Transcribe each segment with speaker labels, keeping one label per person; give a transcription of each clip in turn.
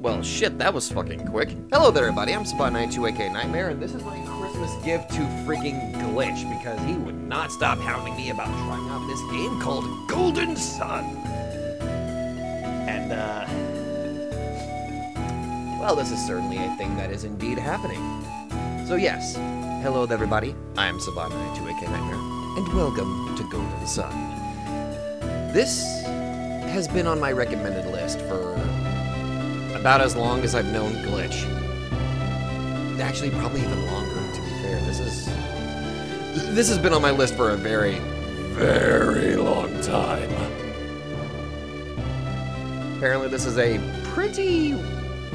Speaker 1: Well, shit, that was fucking quick. Hello there, everybody. I'm Sobata92, aka Nightmare, and this is my Christmas gift to freaking Glitch because he would not stop hounding me about trying out this game called Golden Sun. And, uh. Well, this is certainly a thing that is indeed happening. So, yes, hello there, everybody. I am Sobata92, aka Nightmare, and welcome to Golden Sun. This has been on my recommended list for about as long as I've known Glitch. Actually, probably even longer, to be fair. This is. This has been on my list for a very, very long time. Apparently, this is a pretty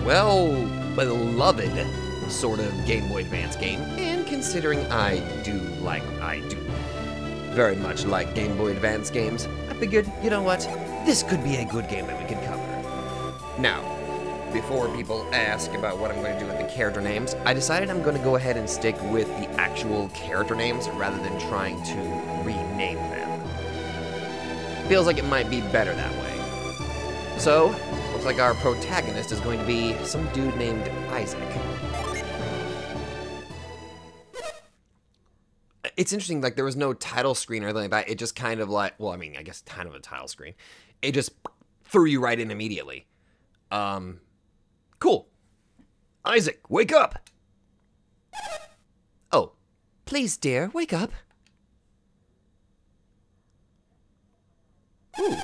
Speaker 1: well beloved sort of Game Boy Advance game, and considering I do like. I do very much like Game Boy Advance games, I figured, you know what? This could be a good game that we could cover. Now, before people ask about what I'm going to do with the character names, I decided I'm going to go ahead and stick with the actual character names rather than trying to rename them. Feels like it might be better that way. So, looks like our protagonist is going to be some dude named Isaac. It's interesting, like, there was no title screen or anything like that. It just kind of like, well, I mean, I guess kind of a title screen. It just threw you right in immediately. Um, Cool. Isaac, wake up! Oh, please, dear, wake up. Ooh.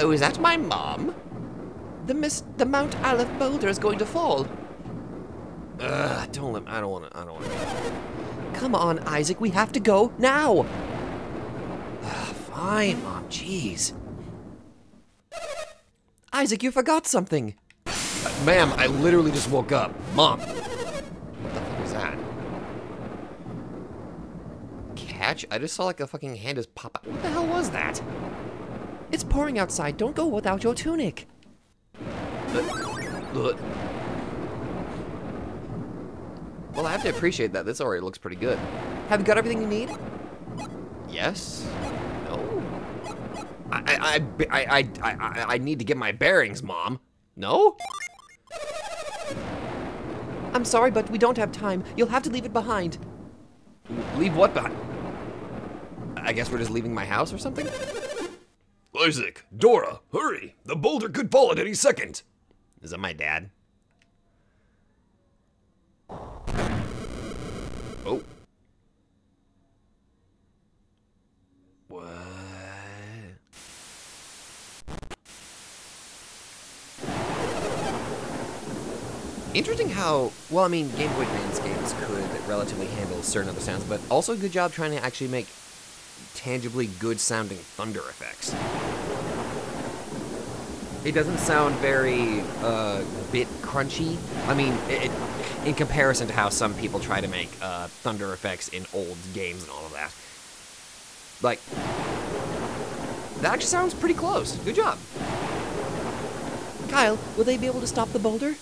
Speaker 1: Oh, is that my mom? The Miss, the Mount Aleph boulder is going to fall. Ugh, don't let, I don't want to, I don't want to. Come on, Isaac, we have to go now. Ugh, fine, Mom, jeez. Isaac, you forgot something. Ma'am, I literally just woke up. Mom. What the fuck is that? Catch? I just saw like a fucking hand just pop out. What the hell was that? It's pouring outside. Don't go without your tunic. Well, I have to appreciate that. This already looks pretty good. Have you got everything you need? Yes. No. I I I I I, I need to get my bearings, Mom. No? I'm sorry, but we don't have time. You'll have to leave it behind. Leave what behind? I guess we're just leaving my house or something?
Speaker 2: Isaac, Dora, hurry! The boulder could fall at any second.
Speaker 1: Is that my dad? Interesting how, well, I mean, Game Boy Advance games could relatively handle certain other sounds, but also a good job trying to actually make tangibly good sounding thunder effects. It doesn't sound very uh, bit crunchy. I mean, it, in comparison to how some people try to make uh, thunder effects in old games and all of that. Like, that actually sounds pretty close. Good job. Kyle, will they be able to stop the boulder?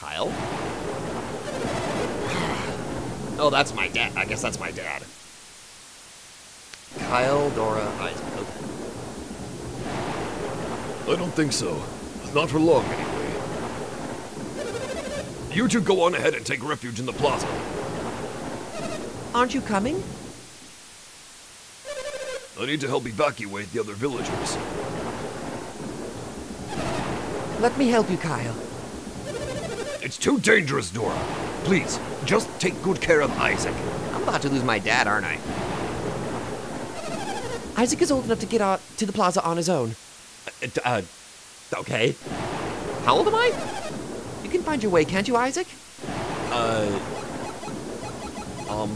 Speaker 1: Kyle? oh, that's my dad. I guess that's my dad. Kyle, Dora, Isaac. Okay.
Speaker 2: I don't think so. Not for long, anyway. You two go on ahead and take refuge in the plaza.
Speaker 3: Aren't you coming?
Speaker 2: I need to help evacuate the other villagers.
Speaker 3: Let me help you, Kyle.
Speaker 2: It's too dangerous, Dora. Please, just take good care of Isaac.
Speaker 1: I'm about to lose my dad, aren't I?
Speaker 3: Isaac is old enough to get out to the plaza on his own.
Speaker 1: Uh, uh, okay. How old am I?
Speaker 3: You can find your way, can't you, Isaac?
Speaker 1: Uh, um,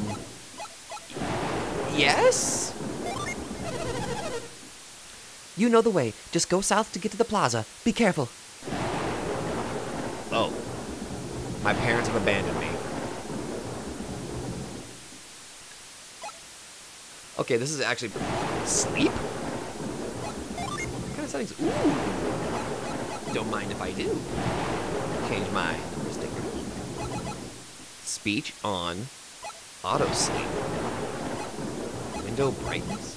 Speaker 1: yes?
Speaker 3: You know the way. Just go south to get to the plaza. Be careful.
Speaker 1: Oh. My parents have abandoned me. Okay, this is actually sleep. What kind of settings? Ooh. Don't mind if I do. Change my numbers to green. Speech on. Auto sleep. Window brightness.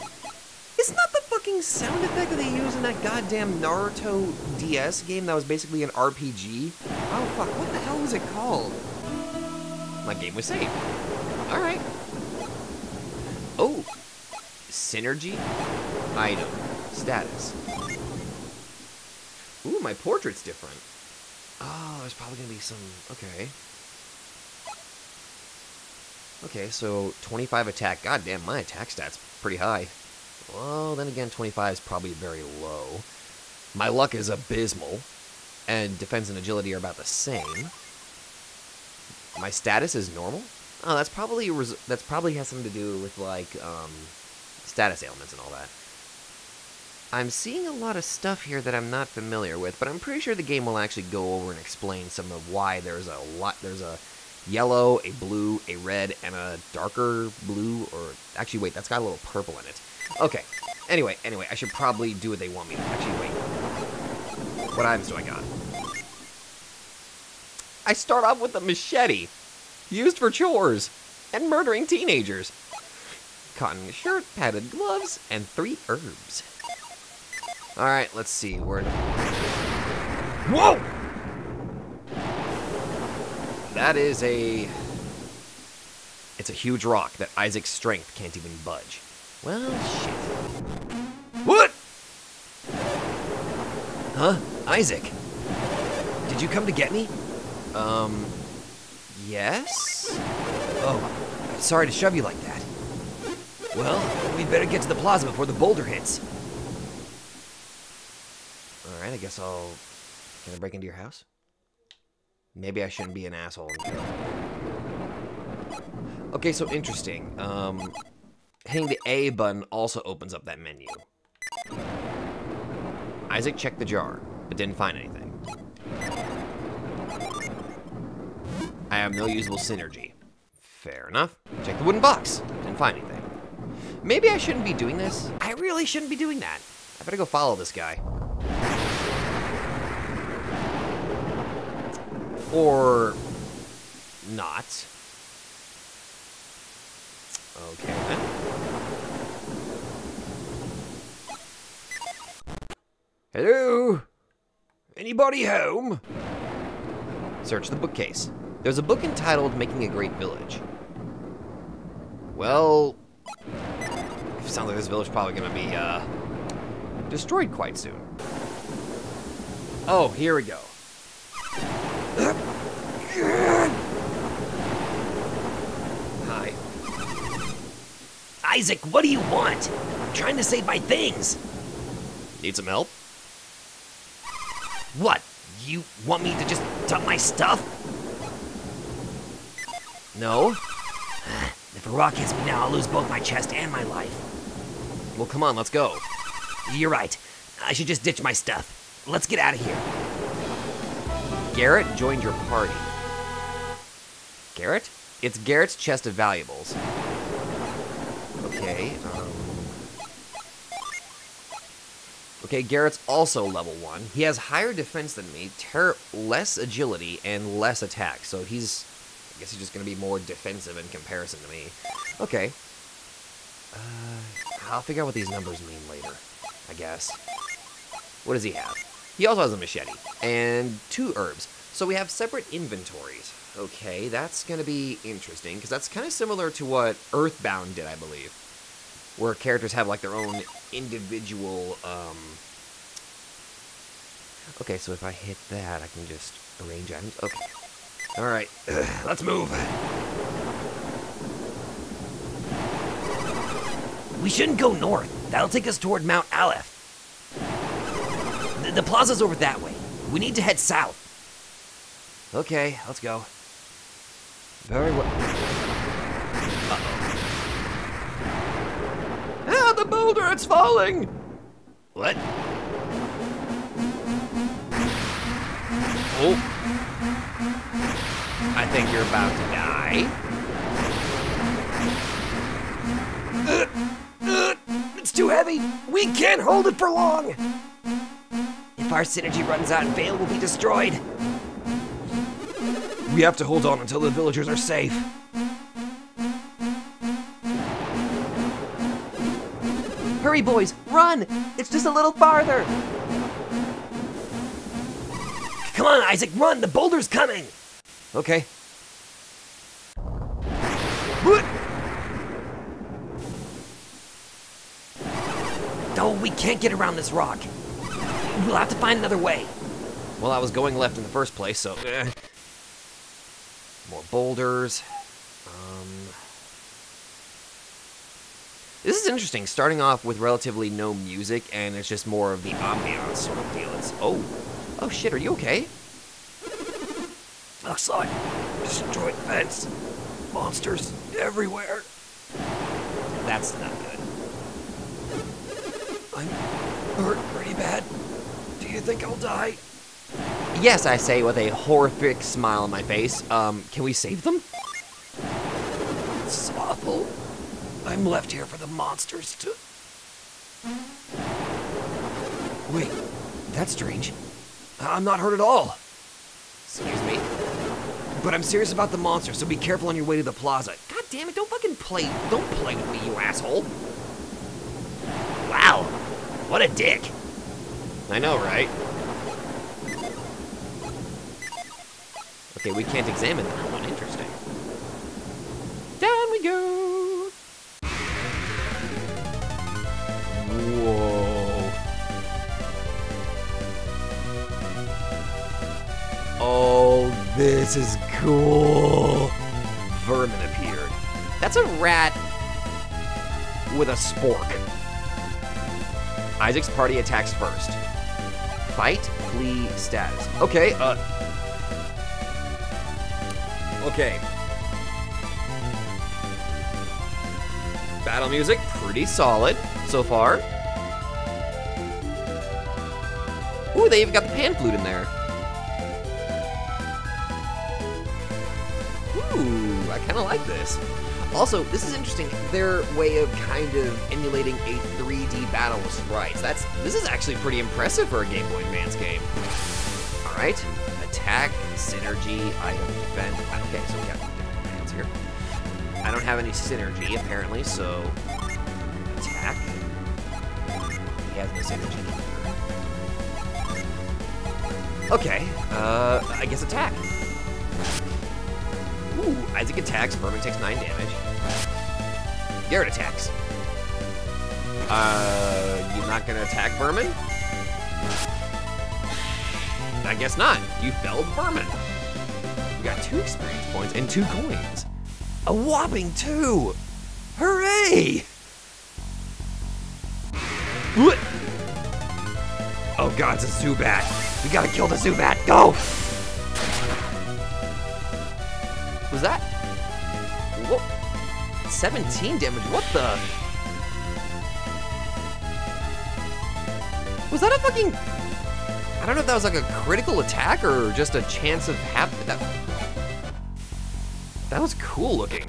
Speaker 3: Isn't that the
Speaker 1: fucking sound effect that they use in that goddamn Naruto DS game that was basically an RPG? Oh fuck, what the hell was it called? My game was saved. Alright. Oh. Psynergy. Item. Status. Ooh, my portrait's different. Oh, there's probably gonna be some. Okay. Okay, so 25 attack. God damn, my attack stat's pretty high. Well, then again, 25 is probably very low. My luck is abysmal, and defense and agility are about the same. My status is normal. Oh, that's probably that's probably has something to do with like um, status ailments and all that. I'm seeing a lot of stuff here that I'm not familiar with, but I'm pretty sure the game will actually go over and explain some of why there's a lot. There's a yellow, a blue, a red, and a darker blue, or actually, wait, that's got a little purple in it. Okay. Anyway, anyway, I should probably do what they want me to. Actually, wait. What items do I got? I start off with a machete, used for chores and murdering teenagers. Cotton shirt, padded gloves, and three herbs. All right, let's see. Where?
Speaker 2: Whoa!
Speaker 1: That is a. It's a huge rock that Isaac's strength can't even budge. Well, shit.
Speaker 2: What?
Speaker 1: Huh? Isaac? Did you come to get me? Um. Yes? Oh, sorry to shove you like that. Well, we'd better get to the plaza before the boulder hits. Alright, I guess I'll. Can I break into your house? Maybe I shouldn't be an asshole. Okay, so interesting. Um, hitting the A button also opens up that menu. Isaac checked the jar, but didn't find anything. I have no usable Psynergy. Fair enough. Check the wooden box. Didn't find anything. Maybe I shouldn't be doing this. I really shouldn't be doing that. I better go follow this guy. Or not. Okay then. Hello? Anybody home? Search the bookcase. There's a book entitled Making a Great Village. Well, sounds like this village probably gonna be uh, destroyed quite soon. Oh, here we go. Hi.
Speaker 3: Isaac, what do you want? I'm trying to save my things.
Speaker 1: Need some help?
Speaker 3: What? You want me to just dump my stuff?
Speaker 1: No?
Speaker 3: If a rock hits me now, I'll lose both my chest and my life.
Speaker 1: Well, come on, let's go.
Speaker 3: You're right. I should just ditch my stuff. Let's get out of here.
Speaker 1: Garet joined your party. Garet? It's Garet's chest of valuables. Okay, um... Okay, Garet's also level 1. He has higher defense than me, less agility, and less attack, so he's... I guess he's just gonna be more defensive in comparison to me. Okay. Uh, I'll figure out what these numbers mean later, I guess. What does he have? He also has a machete and two herbs. So we have separate inventories. Okay, that's going to be interesting because that's kind of similar to what Earthbound did, I believe, where characters have like their own individual. Um... Okay, so if I hit that, I can just arrange items. Okay. All right, let's move.
Speaker 3: We shouldn't go north. That'll take us toward Mount Aleph. The, the plaza's over that way. We need to head south.
Speaker 1: Okay, let's go. Very well. Ah, the boulder! It's falling!
Speaker 3: What?
Speaker 1: Oh. I think you're about to die.
Speaker 3: It's too heavy. We can't hold it for long. If our Psynergy runs out and fail, we'll be destroyed.
Speaker 2: We have to hold on until the villagers are safe.
Speaker 1: Hurry, boys, run! It's just a little farther.
Speaker 3: Come on, Isaac, run! The boulder's coming!
Speaker 1: Okay.
Speaker 3: Oh, we can't get around this rock. We'll have to find another way.
Speaker 1: Well, I was going left in the first place, so. eh. More boulders. This is interesting, starting off with relatively no music, and it's just more of the ambiance sort of deal. It's. Oh. Oh shit, are you okay?
Speaker 3: Outside, destroyed fence, monsters everywhere.
Speaker 1: That's not good.
Speaker 3: I'm hurt pretty bad. Do you think I'll die?
Speaker 1: Yes, I say with a horrific smile on my face. Um, can we save them?
Speaker 3: It's awful. I'm left here for the monsters to. Wait, that's strange. I'm not hurt at all.
Speaker 1: Excuse me.
Speaker 3: But I'm serious about the monster, so be careful on your way to the plaza.
Speaker 1: God damn it, don't fucking play. Don't play with me, you asshole. Wow. What a dick. I know, right? Okay, we can't examine that one. Interesting. Down we go. This is cool. Vermin appeared. That's a rat with a spork. Isaac's party attacks first. Fight, flee, status. Okay, uh. Okay. Battle music, pretty solid so far. Ooh, they even got the pan flute in there. Kind of like this. Also, this is interesting. Their way of kind of emulating a 3D battle with sprites. That's this is actually pretty impressive for a Game Boy Advance game. All right, attack, Psynergy, item, defend. Okay, so we got commands here. I don't have any Psynergy apparently, so attack. He has no Psynergy. Okay, uh, I guess attack. Ooh, Isaac attacks, Vermin takes 9 damage. Garet attacks. Uh, you're not gonna attack Vermin? I guess not. You felled Vermin. You got two experience points and two coins. A whopping two! Hooray! What? Oh god, it's a Zubat. We gotta kill the Zubat. Go! 17 damage. What the? Was that a fucking? I don't know if that was like a critical attack or just a chance of hap. That. That was cool looking.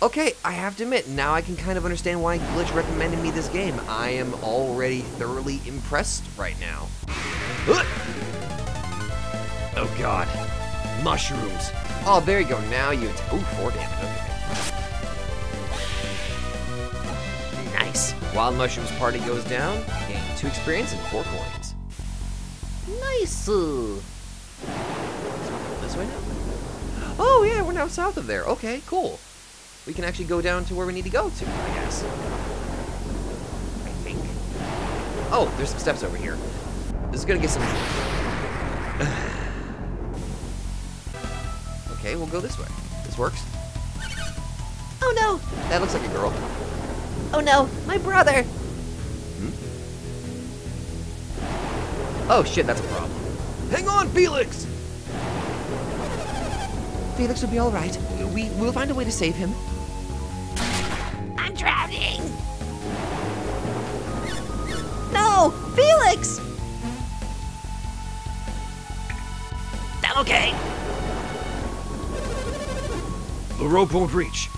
Speaker 1: Okay, I have to admit, now I can kind of understand why Glitch recommended me this game. I am already thoroughly impressed right now. Oh god. Mushrooms. Oh, there you go. Now you. Oh, four damage. Okay. Wild Mushrooms party goes down. Gain two experience and four coins. Nice. This way now. Oh yeah, we're now south of there. Okay, cool. We can actually go down to where we need to go to, I guess. I think. Oh, there's some steps over here. This is gonna get some. okay, we'll go this way. This works. Oh no! That looks like a girl. Oh no, my brother! Hmm? Oh shit, that's a problem.
Speaker 2: Hang on, Felix!
Speaker 1: Felix will be alright. We will find a way to save him.
Speaker 4: I'm drowning! No! Felix!
Speaker 3: I'm okay.
Speaker 2: The rope won't reach.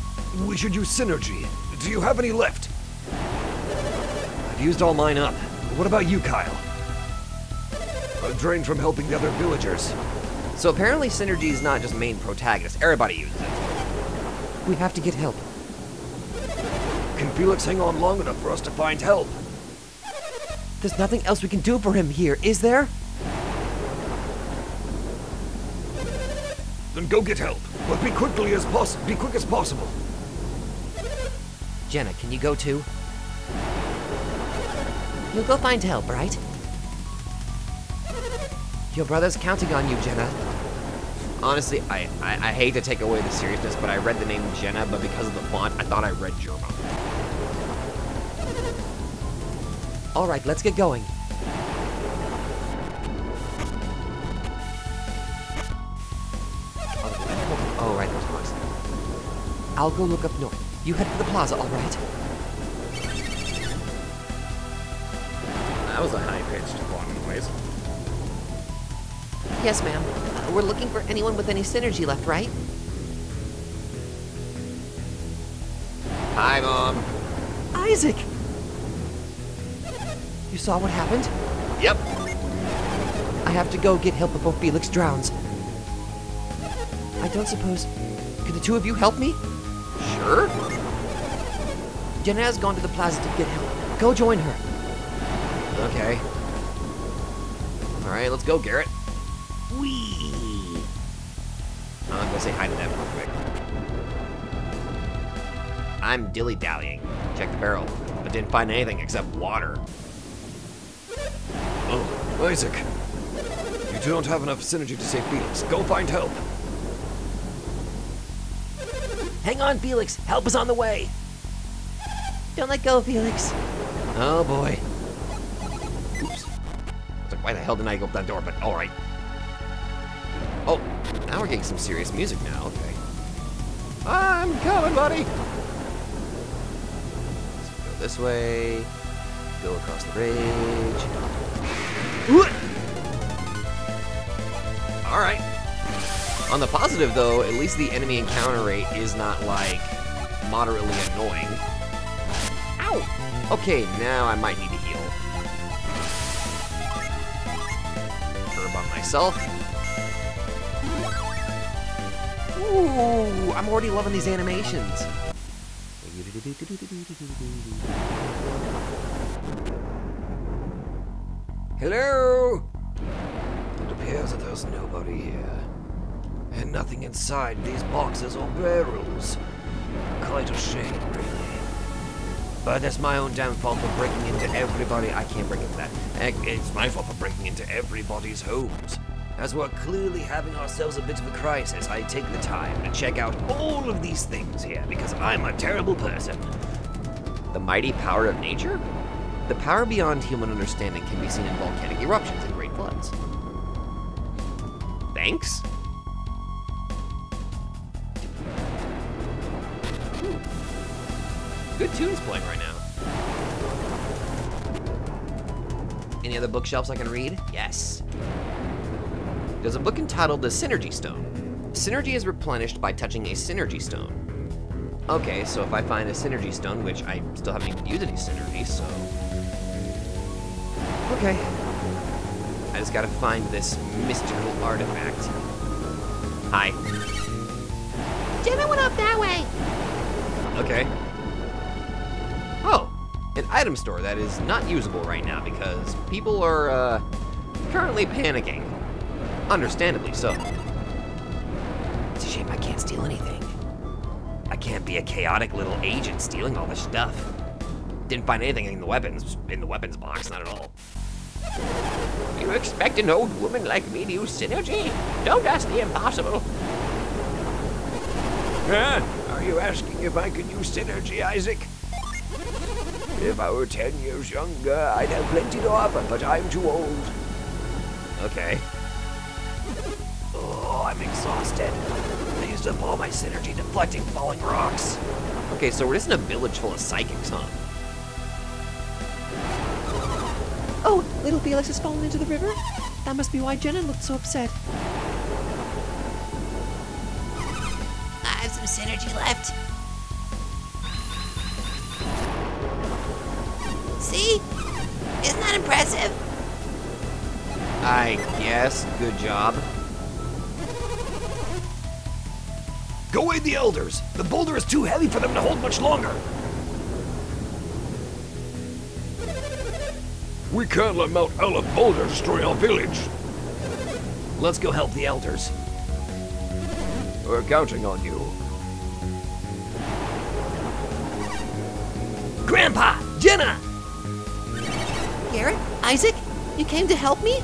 Speaker 2: We should use Psynergy. Do you have any left? I've used all mine up. What about you, Kyle? I'm drained from helping the other villagers.
Speaker 1: So apparently Psynergy is not just main protagonist. Everybody uses it. We have to get help.
Speaker 2: Can Felix hang on long enough for us to find help?
Speaker 3: There's nothing else we can do for him here, is there?
Speaker 2: Then go get help, but be quickly as poss- be quick as possible.
Speaker 3: Jenna, can you go too?
Speaker 4: You'll go find help, right?
Speaker 3: Your brother's counting on you, Jenna.
Speaker 1: Honestly, I, I, I hate to take away the seriousness, but I read the name Jenna, but because of the font, I thought I read German.
Speaker 3: All right, let's get going.
Speaker 1: Oh, right, there's Max.
Speaker 3: I'll go look up north. You head for the plaza, all right?
Speaker 1: That was a high-pitched font noise.
Speaker 4: Yes, ma'am. Uh, we're looking for anyone with any synergy left, right?
Speaker 1: Hi, Mom.
Speaker 3: Isaac! You saw what happened?
Speaker 1: Yep.
Speaker 3: I have to go get help before Felix drowns. I don't suppose. Could the two of you help me?
Speaker 1: Sure.
Speaker 3: Jenna has gone to the plaza to get help. Go join her.
Speaker 1: Okay. All right, let's go, Garet.
Speaker 4: Wee.
Speaker 1: I'm gonna say hi to them real quick. I'm dilly-dallying. Check the barrel, but didn't find anything except water.
Speaker 2: Oh, Isaac. You don't have enough Psynergy to save Felix. Go find help.
Speaker 3: Hang on, Felix. Help is on the way.
Speaker 4: Don't let go, Felix.
Speaker 1: Oh boy. Oops. Like, why the hell didn't I open that door? But all right. Oh, now we're getting some serious music now. Okay. I'm coming, buddy. Let's go this way. Go across the bridge. All right. On the positive, though, at least the enemy encounter rate is not like moderately annoying. Okay, now I might need to heal. Herb on myself.
Speaker 3: Ooh, I'm already loving these animations.
Speaker 2: Hello? It appears that there's nobody here. And nothing inside these boxes or barrels. Quite a shame. But that's my own damn fault for breaking into everybody. I can't break into that. It's my fault for breaking into everybody's homes. As we're clearly having ourselves a bit of a crisis, I take the time to check out all of these things here because I'm a terrible person.
Speaker 1: The mighty power of nature? The power beyond human understanding can be seen in volcanic eruptions and great floods. Thanks? Good tunes playing right now. Any other bookshelves I can read? Yes. There's a book entitled The Psynergy Stone. Psynergy is replenished by touching a Psynergy Stone. Okay, so if I find a Psynergy Stone, which I still haven't even used any Psynergy, so... Okay. I just gotta find this mystical artifact. Hi.
Speaker 4: Jenna went up that way.
Speaker 1: Okay. An item store that is not usable right now because people are uh, currently panicking. Understandably so. It's a shame I can't steal anything. I can't be a chaotic little agent stealing all this stuff. Didn't find anything in the weapons in the weapons box, not at all. You expect an old woman like me to use Psynergy? Don't ask the impossible.
Speaker 2: Huh? Are you asking if I could use Psynergy, Isaac? If I were ten years younger, I'd have plenty to offer, but I'm too old.
Speaker 1: Okay.
Speaker 2: Oh, I'm exhausted. I used up all my Psynergy deflecting falling rocks.
Speaker 1: Okay, so we're just in a village full of psychics, huh?
Speaker 4: Oh, little Felix has fallen into the river? That must be why Jenna looked so upset. impressive.
Speaker 1: I guess. Good job.
Speaker 2: Go aid the elders! The boulder is too heavy for them to hold much longer! We can't let Mount Aleph Boulder destroy our village!
Speaker 3: Let's go help the elders.
Speaker 2: We're counting on you.
Speaker 3: Grandpa! Jenna!
Speaker 4: Garet? Isaac? You came to help me?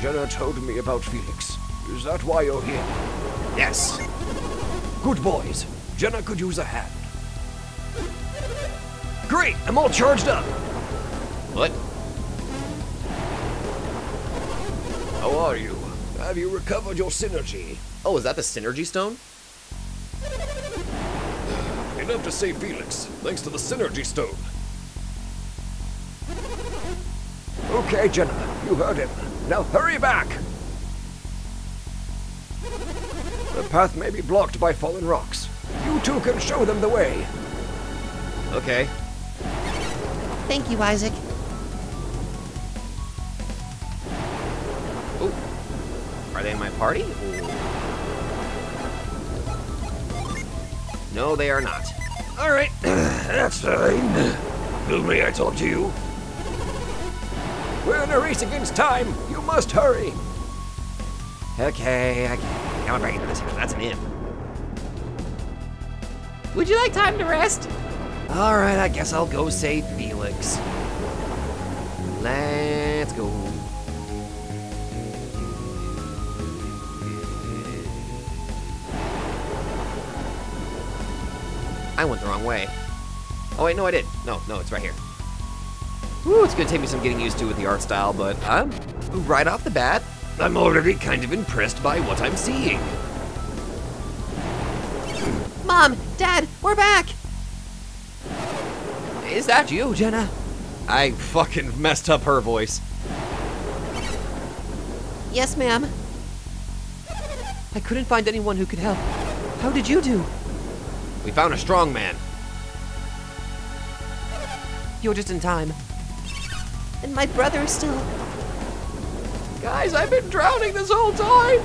Speaker 2: Jenna told me about Felix. Is that why you're here?
Speaker 3: Yes.
Speaker 2: Good boys. Jenna could use a hand. Great, I'm all charged up.
Speaker 1: What?
Speaker 2: How are you? Have you recovered your Psynergy?
Speaker 1: Oh, is that the Psynergy stone?
Speaker 2: Enough to save Felix, thanks to the Psynergy stone. Okay, Jenna, you heard him. Now hurry back! The path may be blocked by fallen rocks. You two can show them the way.
Speaker 1: Okay.
Speaker 4: Thank you, Isaac.
Speaker 1: Ooh. Are they in my party? Ooh. No, they are not.
Speaker 2: All right, that's fine. Who may I talk to you? In a race against time. You must hurry.
Speaker 1: Okay, okay. Come on back into this house. That's an inn.
Speaker 4: Would you like time to rest?
Speaker 1: Alright, I guess I'll go save Felix. Let's go. I went the wrong way. Oh wait, no I did. No, no, it's right here. Woo, it's gonna take me some getting used to with the art style, but I'm right off the bat, I'm already kind of impressed by what I'm seeing.
Speaker 4: Mom, Dad, we're back!
Speaker 1: Is that you, Jenna? I fucking messed up her voice.
Speaker 4: Yes, ma'am. I couldn't find anyone who could help. How did you do?
Speaker 1: We found a strong man.
Speaker 4: You're just in time. And my brother is still.
Speaker 1: Guys, I've been drowning this whole time.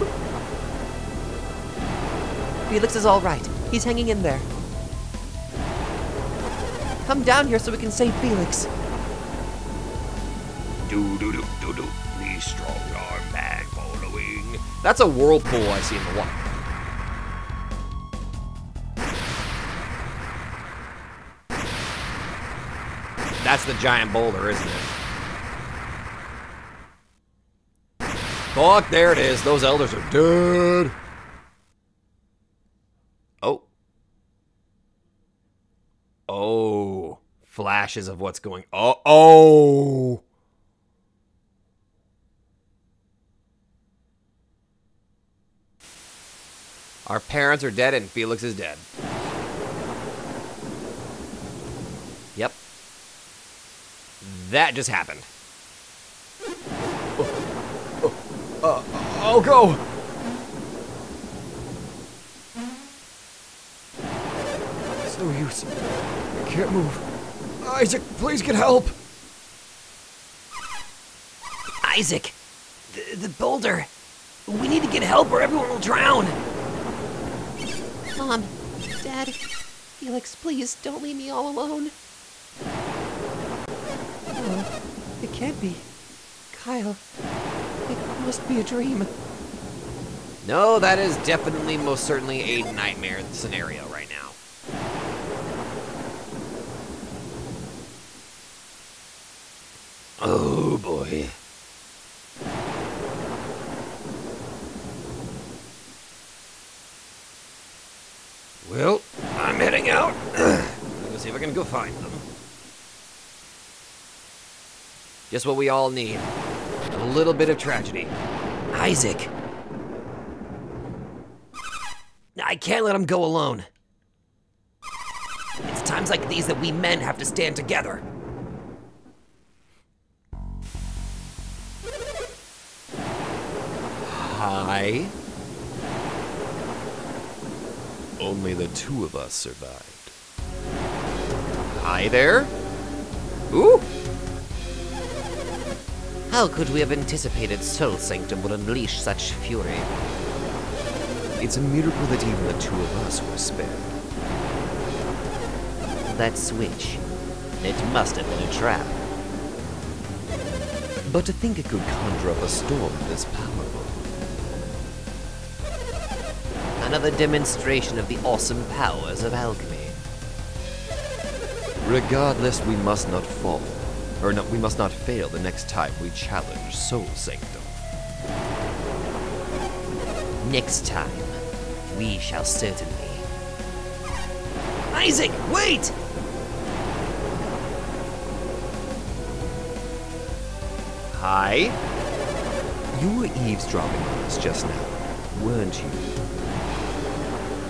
Speaker 4: Felix is all right. He's hanging in there. Come down here so we can save Felix.
Speaker 2: Do do do do do. The strong arm man following.
Speaker 1: That's a whirlpool I see in the water. That's the giant boulder, isn't it? Fuck, there it is. Those elders are dead. Oh. Oh. Flashes of what's going Oh. Oh. Our parents are dead and Felix is dead. Yep. That just happened.
Speaker 2: Uh, I'll go. It's no use. I can't move. Isaac, please get help.
Speaker 3: Isaac! The, the boulder! We need to get help or everyone will drown!
Speaker 4: Mom, Dad, Felix, please don't leave me all alone. No, it can't be. Kyle, it must be a dream.
Speaker 1: No, that is definitely, most certainly a nightmare scenario right now. Oh boy. Well, I'm heading out. Let's see if I can go find them. Just what we all need. A little bit of tragedy.
Speaker 3: Isaac! I can't let him go alone. It's times like these that we men have to stand together.
Speaker 1: Hi. Only the two of us survived. Hi there. Ooh.
Speaker 3: How could we have anticipated Sol Sanctum would unleash such fury?
Speaker 1: It's a miracle that even the two of us were spared.
Speaker 3: That switch. It must have been a trap.
Speaker 1: But to think it could conjure up a storm this powerful.
Speaker 3: Another demonstration of the awesome powers of alchemy.
Speaker 1: Regardless, we must not fall. Or no, we must not fail the next time we challenge Sol Sanctum.
Speaker 3: Next time, we shall certainly. Isaac, wait!
Speaker 1: Hi? You were eavesdropping on us just now, weren't you?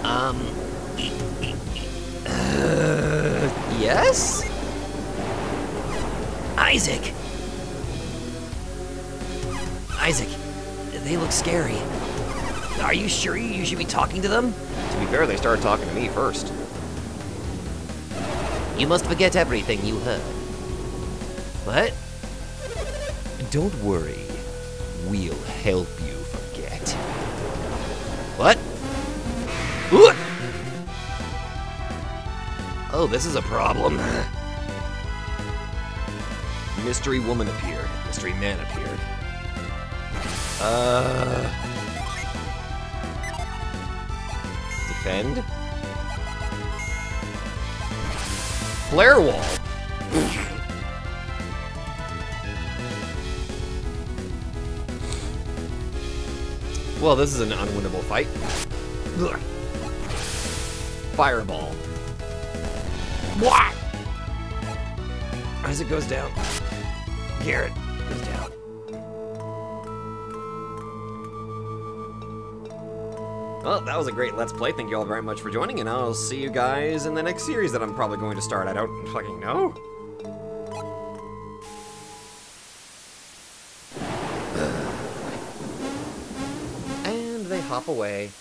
Speaker 3: Um. Uh, yes? Isaac! Isaac, they look scary. Are you sure you should be talking to them?
Speaker 1: To be fair, they started talking to me first.
Speaker 3: You must forget everything you heard. What?
Speaker 1: Don't worry. We'll help you forget.
Speaker 3: What? Ooh! Oh, this is a problem.
Speaker 1: Mystery woman appeared. Mystery man appeared. Uh. Defend? Flare wall. well, this is an unwinnable fight. Fireball. What?
Speaker 3: As it goes down. Garet goes down.
Speaker 1: Well, that was a great Let's Play. Thank you all very much for joining, and I'll see you guys in the next series that I'm probably going to start. I don't fucking know. and they hop away.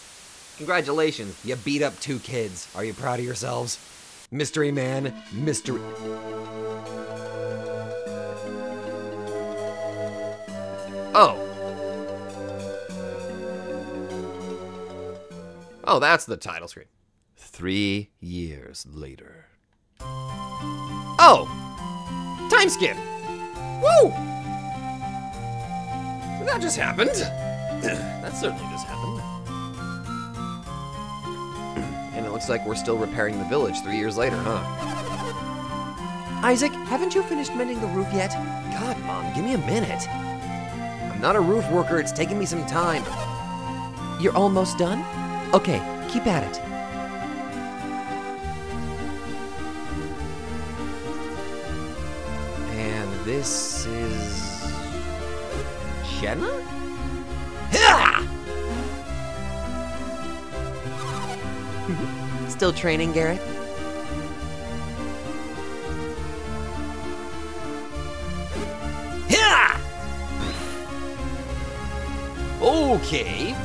Speaker 1: Congratulations, you beat up two kids. Are you proud of yourselves? Mystery Man, Mystery. Oh. Oh, that's the title screen. Three years later. Oh! Time skip! Woo! That just happened. that certainly just happened. and it looks like we're still repairing the village three years later, huh?
Speaker 4: Isaac, haven't you finished mending the roof yet?
Speaker 1: God, Mom, give me a minute. Not a roof worker, it's taking me some time.
Speaker 4: You're almost done? Okay, keep at it.
Speaker 1: And this is. Jenna?
Speaker 4: Still training,
Speaker 3: Garet?
Speaker 1: Okay.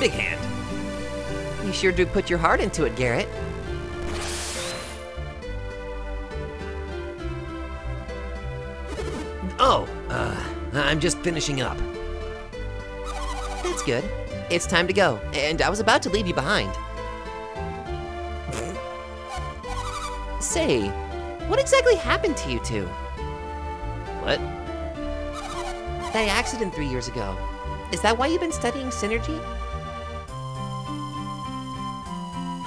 Speaker 1: Big hand.
Speaker 4: You sure do put your heart into it, Garet.
Speaker 3: Oh, uh, I'm just finishing up.
Speaker 4: That's good. It's time to go, and I was about to leave you behind. Say, what exactly happened to you two?
Speaker 3: What?
Speaker 4: That accident three years ago. Is that why you've been studying Psynergy?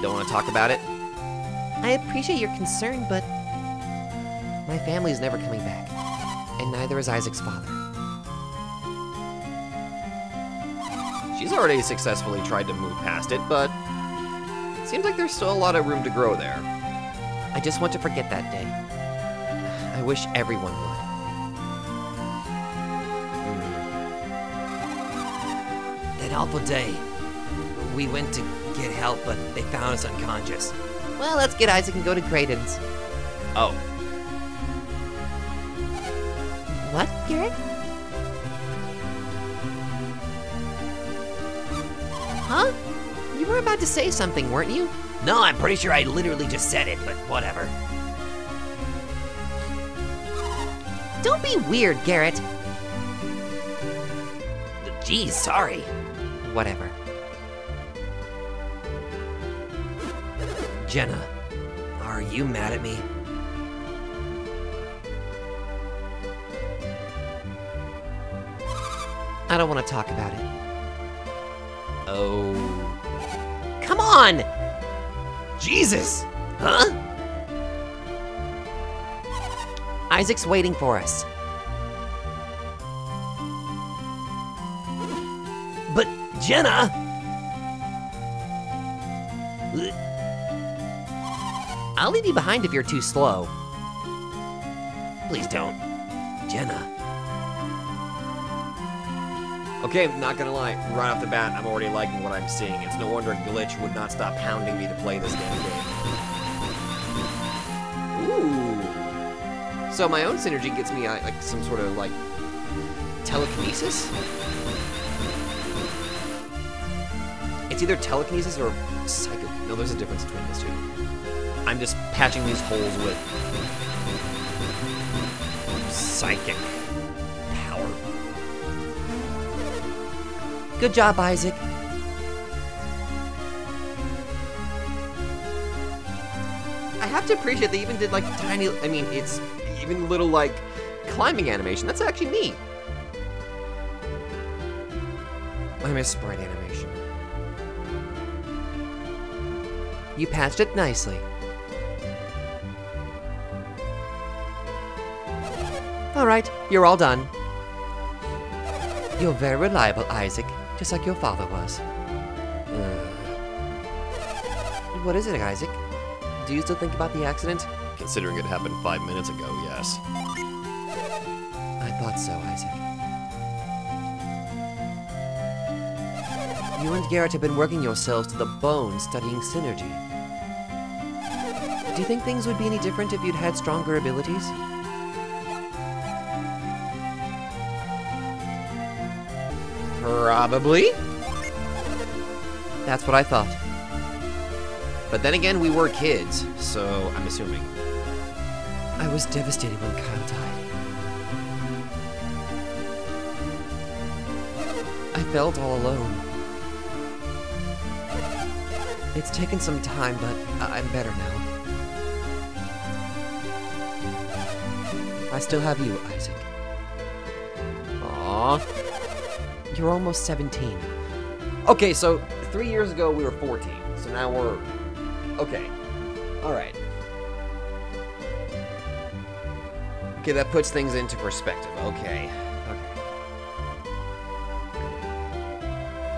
Speaker 1: Don't want to talk about it?
Speaker 4: I appreciate your concern, but my family's never coming back, and neither is Isaac's father.
Speaker 1: She's already successfully tried to move past it, but seems like there's still a lot of room to grow there.
Speaker 4: I just want to forget that day. I wish everyone would.
Speaker 3: That awful day. We went to get help, but they found us unconscious.
Speaker 4: Well, let's get Isaac and go to Kraden's.
Speaker 1: Oh,
Speaker 4: What, Garet? Huh? You were about to say something, weren't you?
Speaker 3: No, I'm pretty sure I literally just said it, but whatever.
Speaker 4: Don't be weird, Garet.
Speaker 3: Geez, sorry.
Speaker 4: Whatever.
Speaker 3: Jenna, are you mad at me?
Speaker 4: I don't want to talk about it.
Speaker 1: Oh.
Speaker 4: Come on!
Speaker 1: Jesus! Huh?
Speaker 4: Isaac's waiting for us.
Speaker 3: Jenna!
Speaker 4: I'll leave you behind if you're too slow.
Speaker 3: Please don't. Jenna.
Speaker 1: Okay, not gonna lie, right off the bat, I'm already liking what I'm seeing. It's no wonder Glitch would not stop hounding me to play this damn game. Ooh. So my own Psynergy gets me uh, like some sort of like telekinesis? It's either telekinesis or psycho. No, there's a difference between those two. I'm just patching these holes with psychic power.
Speaker 4: Good job, Isaac.
Speaker 1: I have to appreciate they even did like tiny. I mean, it's even little like climbing animation. That's actually neat. I miss sprite animation.
Speaker 4: You patched it nicely. Alright, you're all done. You're very reliable, Isaac, just like your father was. Uh, what is it, Isaac? Do you still think about the accident?
Speaker 1: Considering it happened five minutes ago, yes.
Speaker 4: I thought so, Isaac. You and Garet have been working yourselves to the bone studying Psynergy. Do you think things would be any different if you'd had stronger abilities?
Speaker 1: Probably.
Speaker 4: That's what I thought.
Speaker 1: But then again, we were kids, so I'm assuming.
Speaker 4: I was devastated when Kyle died. I felt all alone. It's taken some time, but I'm better now. I still have you, Isaac.
Speaker 1: Aww.
Speaker 4: You're almost 17.
Speaker 1: Okay, so three years ago we were 14, so now we're. Okay. Alright. Okay, that puts things into perspective. Okay. Okay.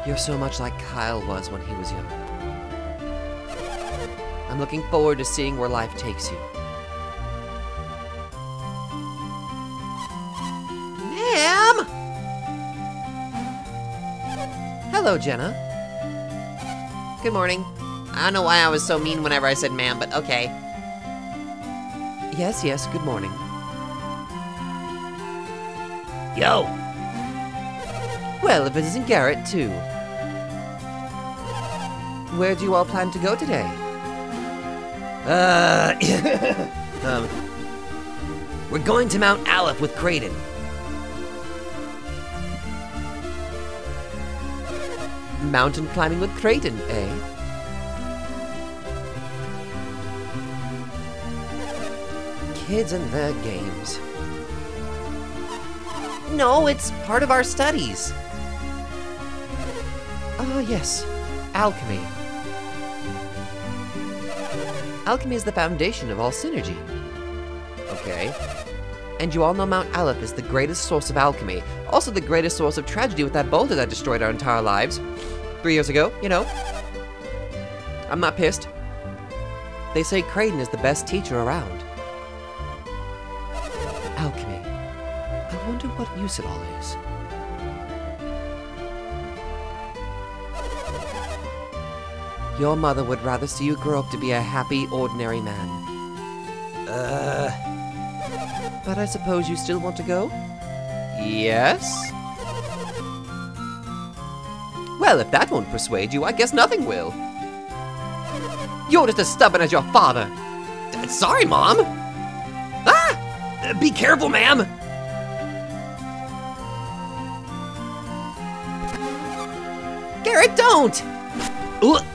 Speaker 4: You're so much like Kyle was when he was young. I'm looking forward to seeing where life takes you. Ma'am! Hello, Jenna.
Speaker 3: Good morning. I don't know why I was so mean whenever I said ma'am, but okay.
Speaker 4: Yes, yes, good morning.
Speaker 3: Yo!
Speaker 4: Well, if it isn't Garet, too. Where do you all plan to go today?
Speaker 3: Uh. um. We're going to Mount Aleph with Kraden.
Speaker 4: Mountain climbing with Kraden, eh? Kids and their games. No, it's part of our studies. Ah, yes. Alchemy. Alchemy is the foundation of all Psynergy.
Speaker 1: Okay.
Speaker 4: And you all know Mount Aleph is the greatest source of alchemy, also the greatest source of tragedy with that boulder that destroyed our entire lives. Three years ago, you know. I'm not pissed. They say Kraden is the best teacher around. Alchemy. I wonder what use it all is. Your mother would rather see you grow up to be a happy, ordinary man.
Speaker 1: Uh.
Speaker 4: But I suppose you still want to go?
Speaker 1: Yes?
Speaker 4: Well, if that won't persuade you, I guess nothing will. You're just as stubborn as your father.
Speaker 1: Uh, Sorry, Mom! Ah! Uh, Be careful, ma'am!
Speaker 4: Garet, don't!
Speaker 1: Ugh.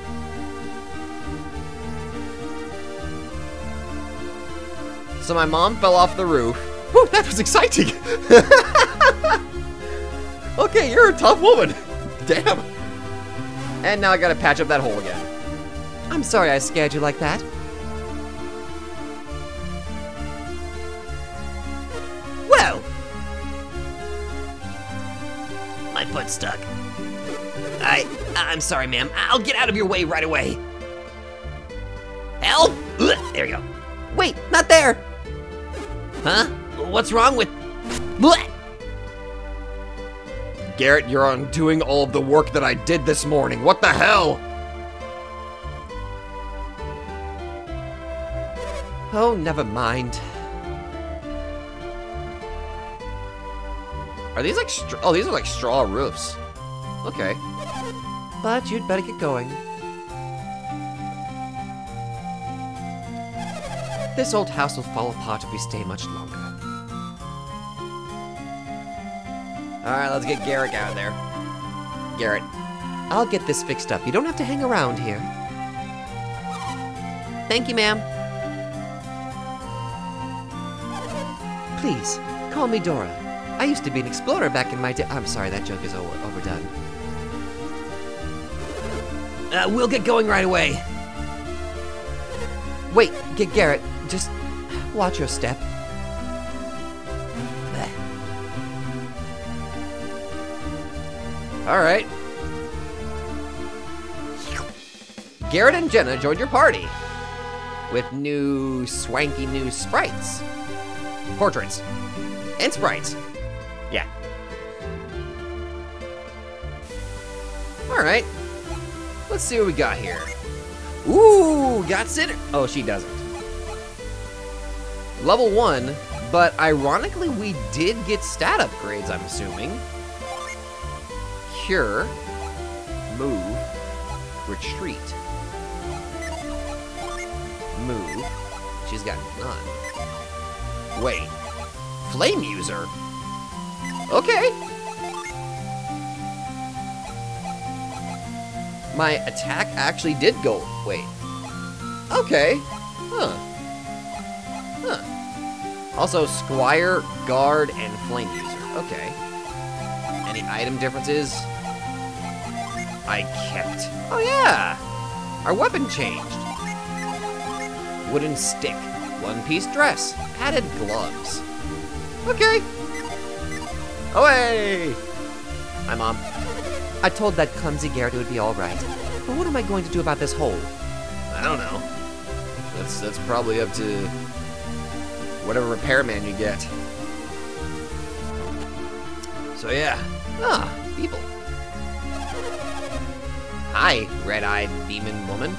Speaker 1: So my mom fell off the roof. Whew, that was exciting! Okay, you're a tough woman. Damn. And now I gotta patch up that hole again.
Speaker 4: I'm sorry I scared you like that.
Speaker 3: Well, my foot's stuck. I, I'm sorry, ma'am. I'll get out of your way right away. Help! There you go.
Speaker 4: Wait, not there!
Speaker 3: Huh? What's wrong with? Blech!
Speaker 1: Garet, you're undoing all of the work that I did this morning. What the hell?
Speaker 4: Oh, never mind.
Speaker 1: Are these like oh these are like straw roofs? Okay.
Speaker 4: But you'd better get going. This old house will fall apart if we stay much longer.
Speaker 1: All right, let's get Garet out of there. Garet,
Speaker 4: I'll get this fixed up. You don't have to hang around here. Thank you, ma'am. Please, call me Dora. I used to be an explorer back in my day. I'm sorry, that joke is over- overdone.
Speaker 3: Uh, we'll get going right away.
Speaker 4: Wait, get Garet. Watch your step.
Speaker 1: all right. Garet and Jenna joined your party with new swanky new sprites, portraits, and sprites. Yeah. All right. Let's see what we got here. Ooh, got Sinner. Oh, she doesn't. Level one, but ironically, we did get stat upgrades. I'm assuming. Cure, move, retreat, move. She's got none. Wait, flame user. Okay. My attack actually did go. Wait. Okay. Huh. Huh. Also, Squire, Guard, and Flame User. Okay. Any item differences? I kept. Oh, yeah! Our weapon changed. Wooden stick. One piece dress. Padded gloves. Okay. Oh, Away! Hi, Mom.
Speaker 4: I told that clumsy Garet it would be all right. But what am I going to do about this hole?
Speaker 1: I don't know. That's that's probably up to whatever repairman you get. So yeah. Ah, people. Hi, red-eyed demon woman.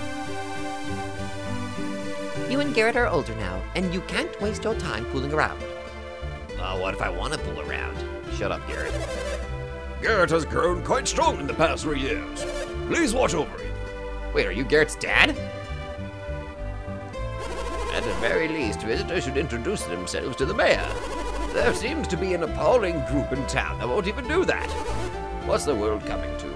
Speaker 4: You and Garet are older now, and you can't waste your time fooling around.
Speaker 1: Uh, what if I want to fool around? Shut up, Garet.
Speaker 2: Garet has grown quite strong in the past three years. Please watch over him.
Speaker 1: Wait, are you Garet's dad? At the very least, visitors should introduce themselves to the mayor. There seems to be an appalling group in town that won't even do that. What's the world coming to?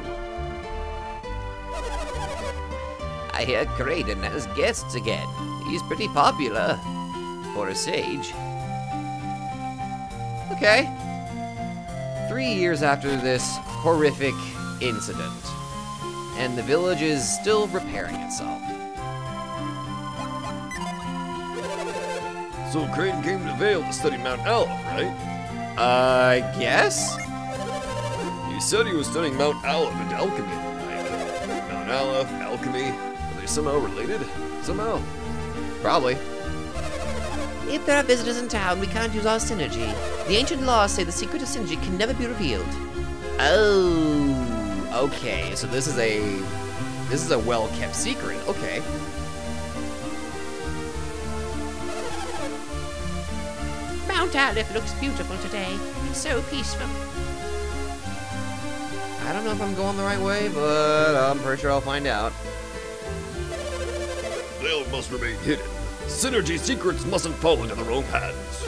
Speaker 1: I hear Kraden has guests again. He's pretty popular for a sage. Okay. Three years after this horrific incident, and the village is still repairing itself.
Speaker 2: So Kraden came to Vale to study Mount Aleph, right?
Speaker 1: I guess?
Speaker 2: He said he was studying Mount Aleph and alchemy like. Mount Aleph, alchemy, are they somehow related? Somehow.
Speaker 1: Probably.
Speaker 4: If there are visitors in town, we can't use our Psynergy. The ancient laws say the secret of Psynergy can never be revealed.
Speaker 1: Oh, okay. So this is a this is a well-kept secret. Okay.
Speaker 5: Mount Aleph looks beautiful today. It's so peaceful.
Speaker 1: I don't know if I'm going the right way, but I'm pretty sure I'll find out.
Speaker 2: Vale must remain hidden. Psynergy secrets mustn't fall into the wrong hands.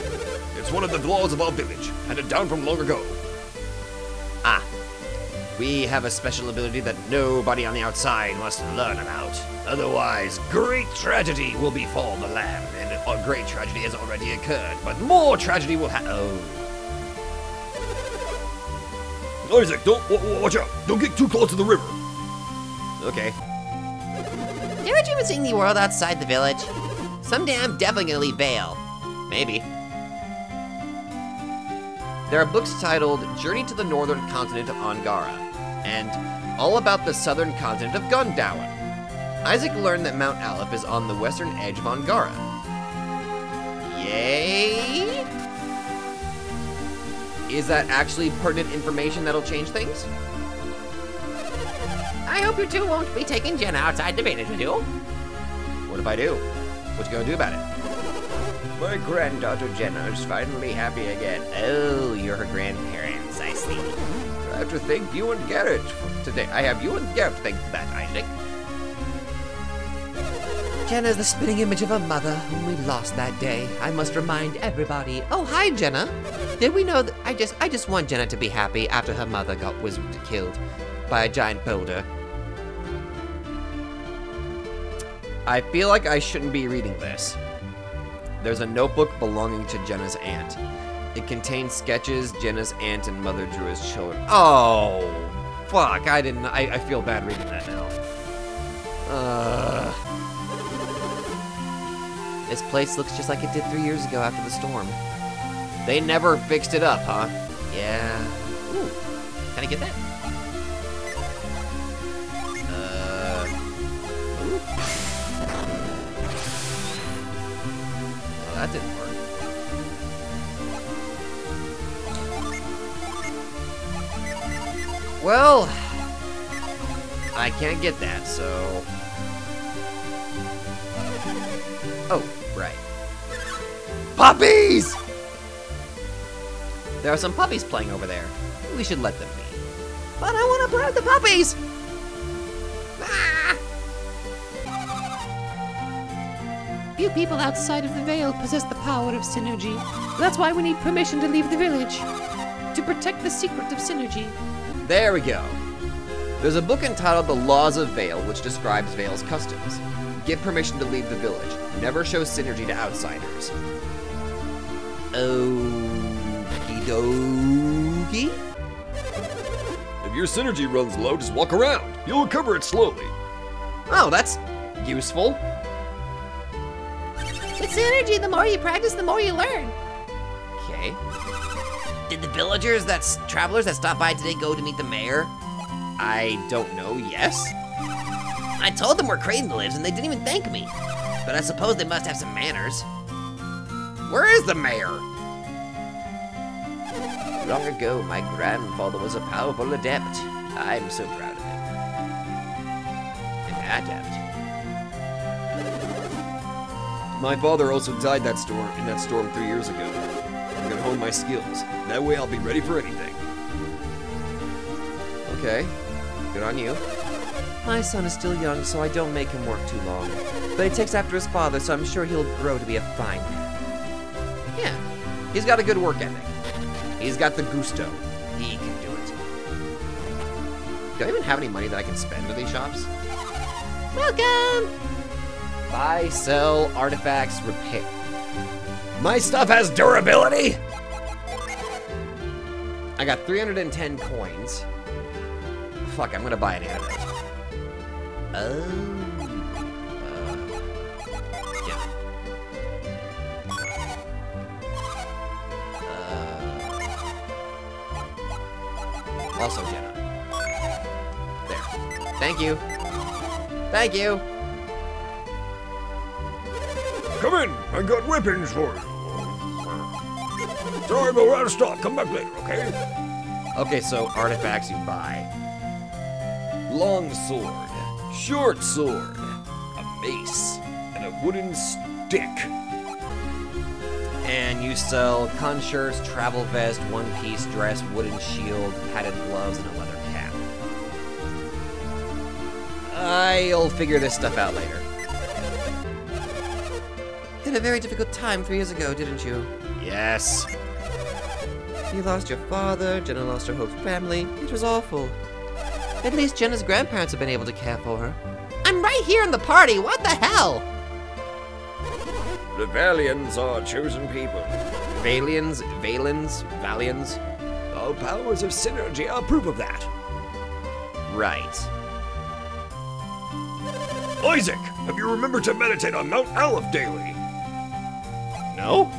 Speaker 2: It's one of the laws of our village, handed down from long ago.
Speaker 1: Ah, we have a special ability that nobody on the outside must learn about. Otherwise, great tragedy will befall the land, and a great tragedy has already occurred, but more tragedy will happen. Oh.
Speaker 2: Isaac, don't watch out. Don't get too close to the river.
Speaker 1: Okay.
Speaker 4: Ever dream of seeing the world outside the village? Someday I'm definitely gonna leave Vale.
Speaker 1: Maybe. There are books titled Journey to the Northern Continent of Angara and All About the Southern Continent of Gondowan. Isaac learned that Mount Aleph is on the western edge of Angara. Yay? Is that actually pertinent information that'll change things?
Speaker 5: I hope you two won't be taking Jenna outside the village with you.
Speaker 1: What if I do? What you gonna do about it?
Speaker 3: My granddaughter Jenna is finally happy again.
Speaker 1: Oh, you're her grandparents, I see.
Speaker 3: I have to thank you and Garet today. I have you and Garet to thank for that, Isaac.
Speaker 4: Jenna's the spitting image of her mother, whom we lost that day. I must remind everybody. Oh, hi, Jenna. Did we know that? I just, I just want Jenna to be happy after her mother got was killed by a giant boulder.
Speaker 1: I feel like I shouldn't be reading this. There's a notebook belonging to Jenna's aunt. It contains sketches Jenna's aunt and mother drew as children. Oh, fuck! I didn't. I, I feel bad reading that now. Uh,
Speaker 4: This place looks just like it did three years ago after the storm.
Speaker 1: they never fixed it up, huh?
Speaker 4: Yeah. Ooh, can I get that?
Speaker 1: Uh, ooh. Well, that didn't work. Well, I can't get that, so. Oh. Puppies! There are some puppies playing over there. We should let them be. But I want to put out the puppies! Ah!
Speaker 5: Few people outside of the Vale possess the power of Psynergy. That's why we need permission to leave the village. To protect the secret of Psynergy.
Speaker 1: There we go. There's a book entitled The Laws of Vale, which describes Vale's customs. Get permission to leave the village. Never show Psynergy to outsiders. Okie dokie.
Speaker 2: If your Psynergy runs low, just walk around. You'll recover it slowly.
Speaker 1: Oh, that's useful.
Speaker 5: With Psynergy, the more you practice, the more you learn.
Speaker 1: Okay.
Speaker 4: Did the villagers, that's travelers that stopped by today, go to meet the mayor?
Speaker 1: I don't know. Yes?
Speaker 4: I told them where Kraden lives, and they didn't even thank me. But I suppose they must have some manners.
Speaker 1: Where is the mayor?
Speaker 3: Long ago, my grandfather was a powerful adept. I'm so proud of him. An adept.
Speaker 2: My father also died that storm in that storm three years ago. I'm gonna hone my skills. That way I'll be ready for anything.
Speaker 1: Okay. Good on you.
Speaker 4: My son is still young, so I don't make him work too long. But he takes after his father, so I'm sure he'll grow to be a fine man.
Speaker 1: He's got a good work ethic. He's got the gusto. He can do it. Do I even have any money that I can spend at these shops?
Speaker 5: Welcome!
Speaker 1: Buy, sell, artifacts, repair. My stuff has durability! I got 310 coins. Fuck, I'm gonna buy an antidote. Oh. Also Jenna. There. Thank you. Thank you.
Speaker 2: Come in. I got weapons for you. Sorry, but we're out of stock. Come back later, okay?
Speaker 1: Okay, so artifacts you buy.
Speaker 2: Long sword, short sword, a mace, and a wooden stick.
Speaker 1: You sell con shirts, travel vest, one piece dress, wooden shield, padded gloves, and a leather cap. I'll figure this stuff out later.
Speaker 4: You had a very difficult time three years ago, didn't you?
Speaker 1: Yes.
Speaker 4: You lost your father, Jenna lost her whole family. It was awful. At least Jenna's grandparents have been able to care for her.
Speaker 5: I'm right here in the party. What the hell?
Speaker 2: The Valians are chosen people.
Speaker 1: Valians, Valens, Valians.
Speaker 2: A Well, powers of Psynergy are proof of that.
Speaker 1: Right.
Speaker 2: Isaac, have you remembered to meditate on Mount Aleph daily? No?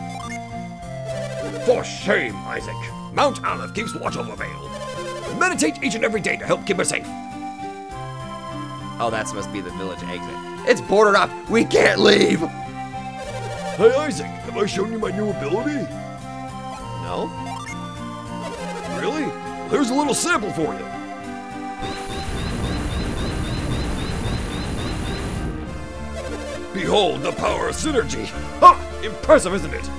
Speaker 2: For shame, Isaac. Mount Aleph keeps watch over Vale. Meditate each and every day to help keep us safe.
Speaker 1: Oh, that must be the village exit. It's boarded up. We can't leave.
Speaker 2: Hey, Isaac, have I shown you my new ability?
Speaker 1: No.
Speaker 2: Really? Here's a little sample for you. Behold the power of Psynergy. Ha! Impressive, isn't it?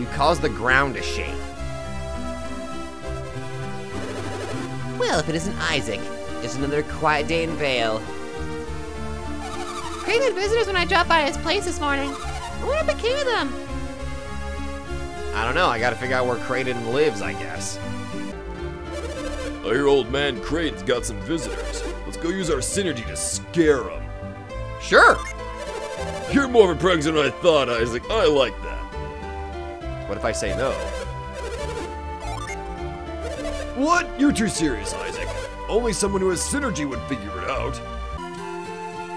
Speaker 1: You caused the ground to shake.
Speaker 4: Well, if it isn't Isaac, it's another quiet day in Vale.
Speaker 5: Had visitors when I dropped by his place this morning. What became of them?
Speaker 1: I don't know. I gotta figure out where Kraden lives, I guess.
Speaker 2: I hear old man Kraden's got some visitors. Let's go use our Psynergy to scare them.
Speaker 1: Sure.
Speaker 2: You're more of a prank than I thought, Isaac. I like that.
Speaker 1: What if I say no?
Speaker 2: What? You're too serious, Isaac. Only someone who has Psynergy would figure it out.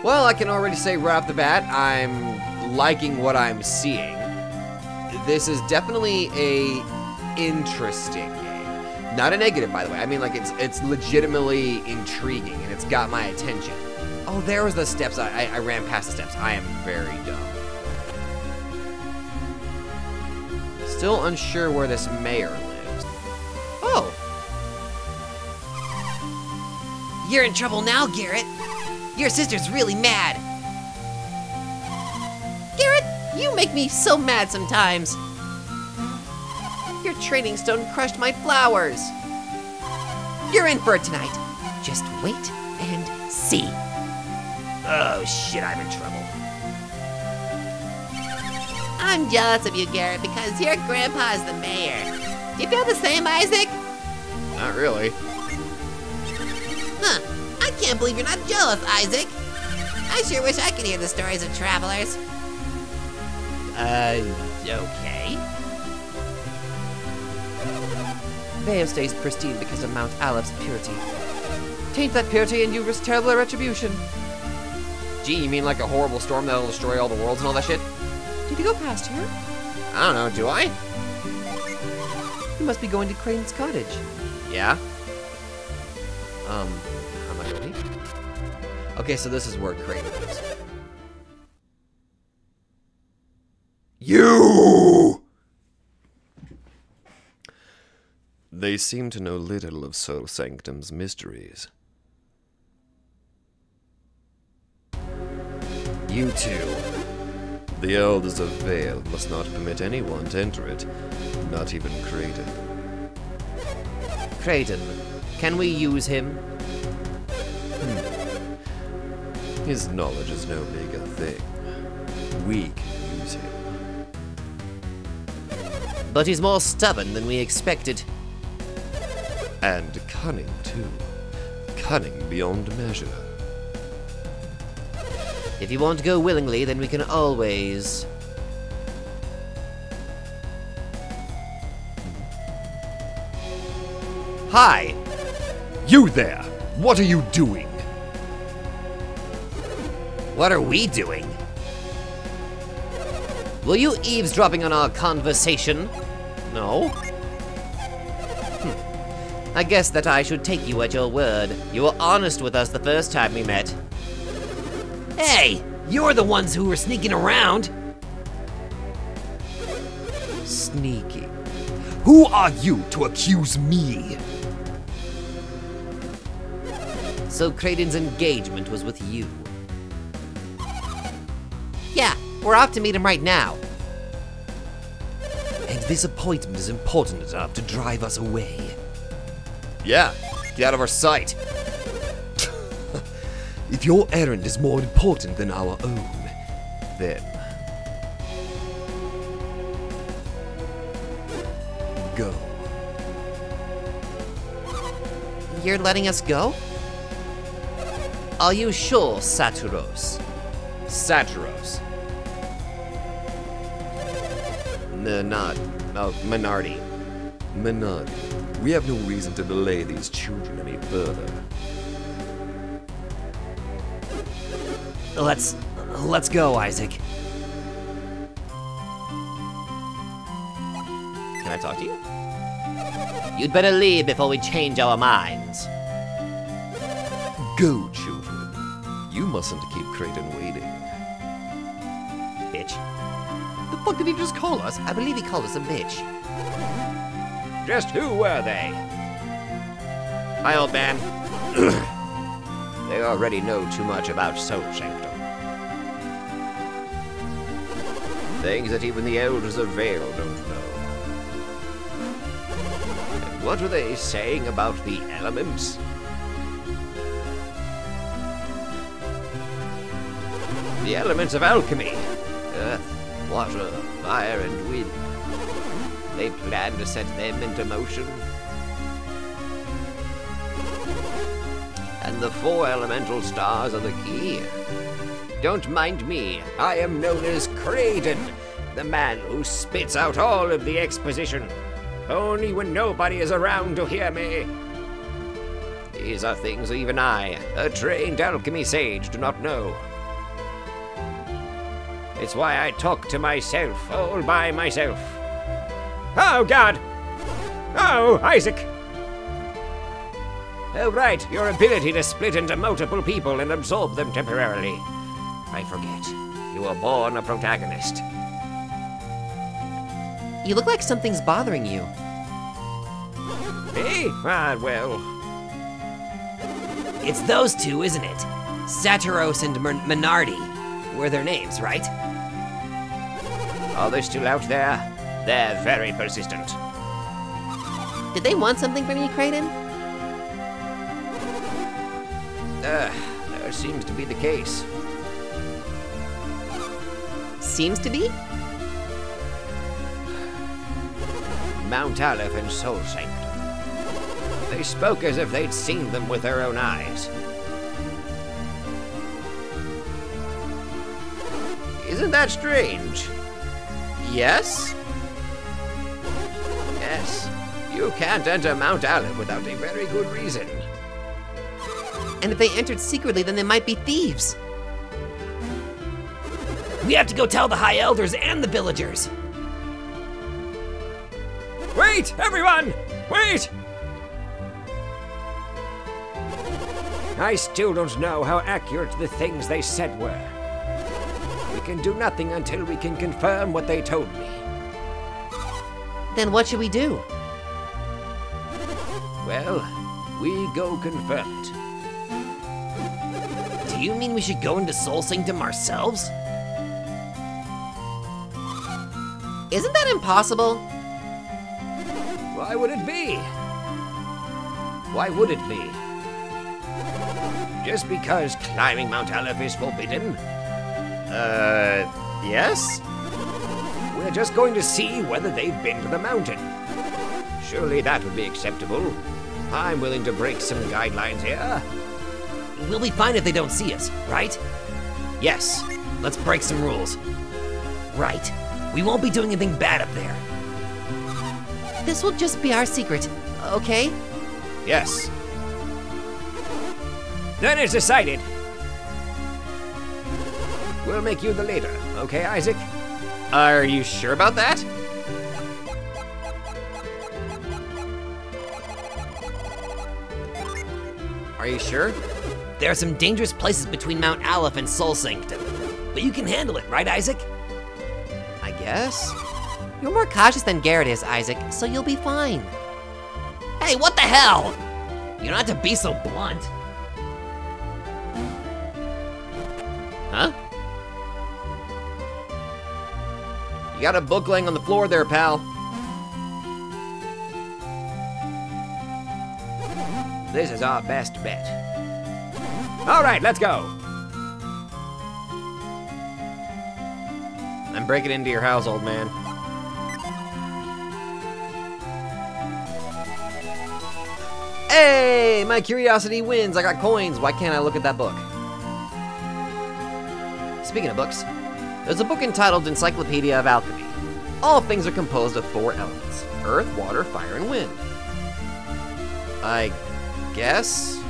Speaker 1: Well, I can already say right off the bat, I'm liking what I'm seeing. This is definitely a interesting game. Not a negative, by the way. I mean, like it's it's legitimately intriguing and it's got my attention. Oh, there was the steps. I, I, I ran past the steps. I am very dumb. Still unsure where this mayor lives. Oh,
Speaker 4: You're in trouble now, Garet. Your sister's really mad.
Speaker 5: Garet, you make me so mad sometimes.
Speaker 4: Your training stone crushed my flowers. You're in for it tonight. Just wait and see.
Speaker 3: Oh shit, I'm in trouble.
Speaker 5: I'm jealous of you, Garet, because your grandpa's the mayor. Do you feel the same, Isaac?
Speaker 1: not really.
Speaker 5: Huh. I can't believe you're not jealous, Isaac. I sure wish I could hear the stories of travelers.
Speaker 3: Uh, okay.
Speaker 4: Vale stays pristine because of Mount Aleph's purity. Taint that purity and you risk terrible retribution.
Speaker 1: Gee, you mean like a horrible storm that'll destroy all the worlds and all that shit?
Speaker 4: Did you go past here?
Speaker 1: I don't know, do I?
Speaker 4: You must be going to Kraden's cottage.
Speaker 1: Yeah. Um, am I ready? Okay, so this is where Kraden lives. You! They seem to know little of Sol Sanctum's mysteries. You two. The Elders of Vale must not permit anyone to enter it, not even Kraden.
Speaker 4: Creighton, can we use him? Hmm.
Speaker 1: His knowledge is no bigger thing. We can use him.
Speaker 4: But he's more stubborn than we expected.
Speaker 1: And cunning, too. Cunning beyond measure.
Speaker 4: If you won't go willingly, then we can always.
Speaker 1: Hi! You there! What are you doing?
Speaker 4: What are we doing? Were you eavesdropping on our conversation?
Speaker 1: No?
Speaker 4: Hmm. I guess that I should take you at your word. You were honest with us the first time we met.
Speaker 3: Hey, you're the ones who were sneaking around.
Speaker 1: Sneaking.
Speaker 2: Who are you to accuse me?
Speaker 4: So Kraden's engagement was with you.
Speaker 5: Yeah, we're off to meet him right now.
Speaker 1: And this appointment is important enough to drive us away. Yeah, get out of our sight. if your errand is more important than our own, then. Go.
Speaker 4: You're letting us go? Are you sure, Saturos?
Speaker 1: Saturos. No, not. Oh, Menardi. Menardi.
Speaker 2: We have no reason to delay these children any further.
Speaker 3: Let's let's go, Isaac.
Speaker 4: Can I talk to you? You'd better leave before we change our minds.
Speaker 2: Go, children. You mustn't keep Kraden waiting.
Speaker 4: Bitch.
Speaker 1: The fuck did he just call us?
Speaker 4: I believe he called us a bitch.
Speaker 3: Just who were they?
Speaker 4: Hi, old man.
Speaker 3: They already know too much about Sol Sanctum. Things that even the Elders of Vale don't know. And what were they saying about the elements? The elements of alchemy. Water, fire, and wind. They plan to set them into motion. And the four elemental stars are the key. Don't mind me. I am known as Kraden, the man who spits out all of the exposition. Only when nobody is around to hear me. These are things even I, a trained alchemy sage, do not know. It's why I talk to myself, all by myself. Oh, God! Oh, Isaac! Oh, right, your ability to split into multiple people and absorb them temporarily. I forget. You were born a protagonist.
Speaker 4: You look like something's bothering you.
Speaker 3: Me? Ah, well.
Speaker 4: It's those two, isn't it? Saturos and Menardi were their names, right?
Speaker 3: Are they still out there? They're very persistent.
Speaker 4: Did they want something from you, Kraden?
Speaker 3: Uh, that seems to be the case.
Speaker 4: Seems to be?
Speaker 3: Mount Aleph and Sol Sanctum. They spoke as if they'd seen them with their own eyes. Isn't that strange?
Speaker 4: Yes?
Speaker 3: Yes. You can't enter Mount Aleph without a very good reason.
Speaker 4: And if they entered secretly, then they might be thieves. We have to go tell the High Elders and the villagers.
Speaker 3: Wait, everyone! Wait! I still don't know how accurate the things they said were. Can do nothing until we can confirm what they told me.
Speaker 4: Then what should we do?
Speaker 3: Well, we go confirm it.
Speaker 4: Do you mean we should go into Sol Sanctum ourselves? Isn't that impossible?
Speaker 3: Why would it be? Why would it be? Just because climbing Mount Aleph is forbidden?
Speaker 1: Uh, yes?
Speaker 3: We're just going to see whether they've been to the mountain. Surely that would be acceptable. I'm willing to break some guidelines here.
Speaker 4: We'll be fine if they don't see us, right? Yes. Let's break some rules. Right. We won't be doing anything bad up there. This will just be our secret, okay?
Speaker 3: Yes. Then it's decided. We'll make you the leader, okay, Isaac?
Speaker 1: Are you sure about that? Are you sure?
Speaker 4: There are some dangerous places between Mount Aleph and Sol Sanctum. But you can handle it, right, Isaac?
Speaker 1: I guess.
Speaker 4: You're more cautious than Garet is, Isaac, so you'll be fine. Hey, what the hell? You don't have to be so blunt.
Speaker 1: You got a book laying on the floor there, pal.
Speaker 3: This is our best bet. All right, let's go.
Speaker 1: I'm breaking into your house, old man. Hey, my curiosity wins. I got coins. Why can't I look at that book? Speaking of books, there's a book entitled Encyclopedia of Alchemy. All things are composed of four elements earth, water, fire, and wind. I guess?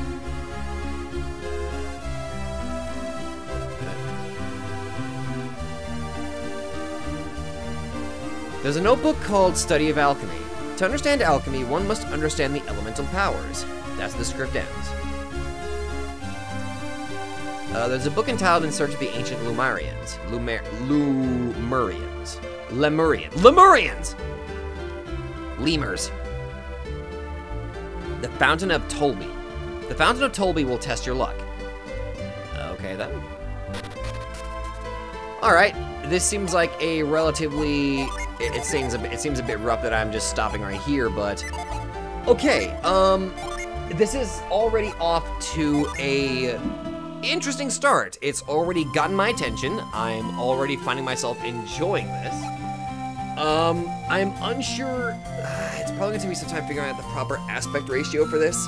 Speaker 1: There's a notebook called Study of Alchemy. To understand alchemy, one must understand the elemental powers. That's the script ends. Uh, there's a book entitled In Search of the Ancient Lumarians. Lumer- Lumurians. Lemurians. Lemurians! Lemurs. The Fountain of Tolby. The Fountain of Tolby will test your luck. Okay, then. Alright, this seems like a relatively... It, it seems a bit, it seems a bit rough that I'm just stopping right here, but... Okay, um... This is already off to a interesting start. It's already gotten my attention. I'm already finding myself enjoying this. Um, I'm unsure. It's probably going to be some time figuring out the proper aspect ratio for this.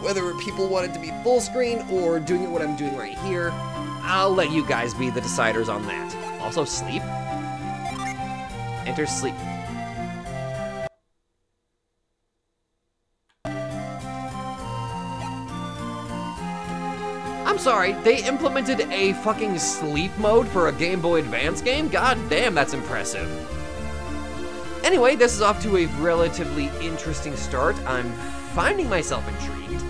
Speaker 1: Whether people want it to be full screen or doing what I'm doing right here, I'll let you guys be the deciders on that. Also, sleep. Enter sleep. Sorry, they implemented a fucking sleep mode for a Game Boy Advance game? God damn, that's impressive. Anyway, this is off to a relatively interesting start. I'm finding myself intrigued.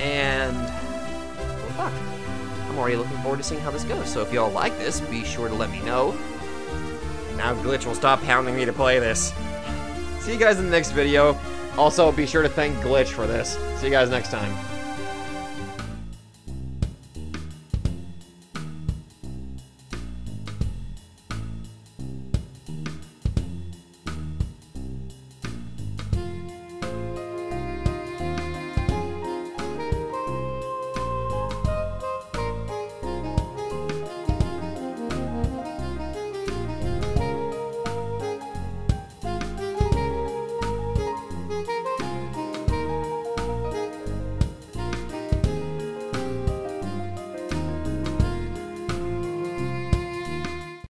Speaker 1: And, well, fuck. I'm already looking forward to seeing how this goes. So if y'all like this, be sure to let me know. Now Glitch will stop hounding me to play this. See you guys in the next video. Also, be sure to thank Glitch for this. See you guys next time.